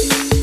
you.